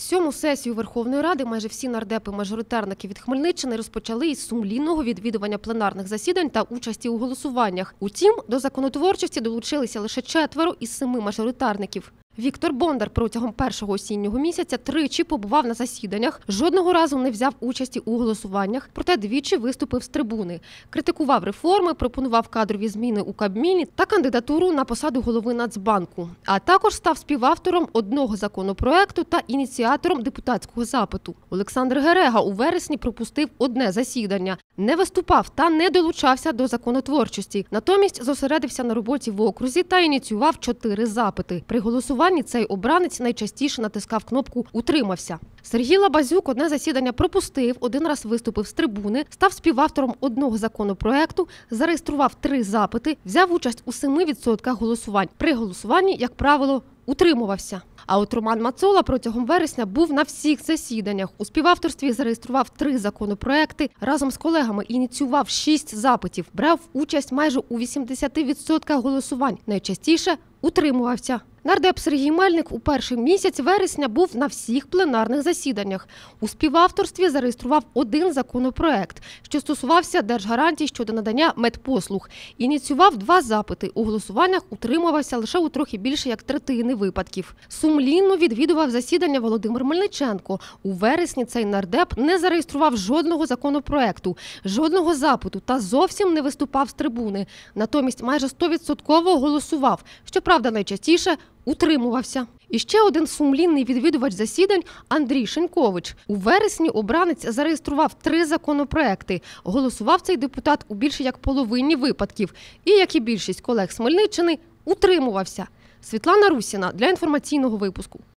Сьому сесію Верховної Ради майже всі нардепи-мажоритарники від Хмельниччини розпочали із сумлінного відвідування пленарних засідань та участі у голосуваннях. Утім, до законотворчості долучилися лише четверо із семи мажоритарників. Віктор Бондар протягом першого осіннього місяця тричі побував на засіданнях, жодного разу не взяв участі у голосуваннях, проте двічі виступив з трибуни. Критикував реформи, пропонував кадрові зміни у Кабміні та кандидатуру на посаду голови Нацбанку. А також став співавтором одного законопроекту та ініціатором депутатського запиту. Олександр Герега у вересні пропустив одне засідання, не виступав та не долучався до законотворчості. Натомість зосередився на роботі в окрузі та ініціював чотири запити. При голосуванні цей обранець найчастіше натискав кнопку Утримався. Сергій Лабазюк одне засідання пропустив, один раз виступив з трибуни, став співавтором одного законопроекту, зареєстрував три запити, взяв участь у 7% голосувань. При голосуванні, як правило, утримувався. А от Роман Мацола протягом вересня був на всіх засіданнях. У співавторстві зареєстрував три законопроекти. Разом з колегами ініціював шість запитів. Брав участь майже у 80% голосувань. Найчастіше утримувався. Нардеп Сергій Мельник у перший місяць вересня був на всіх пленарних засіданнях. У співавторстві зареєстрував один законопроект, що стосувався держгарантій щодо надання медпослуг. Ініціював два запити. У голосуваннях утримувався лише у трохи більше як третини випадків. Сумлінно відвідував засідання Володимир Мельниченко. У вересні цей нардеп не зареєстрував жодного законопроекту, жодного запиту та зовсім не виступав з трибуни. Натомість майже 100% голосував. Щоправда, найчастіше утримувався. І ще один сумлінний відвідувач засідань Андрій Шенькович. У вересні обранець зареєстрував три законопроекти. Голосував цей депутат у більше як половині випадків. І, як і більшість колег Смельниччини, утримувався. Світлана Русіна для інформаційного випуску.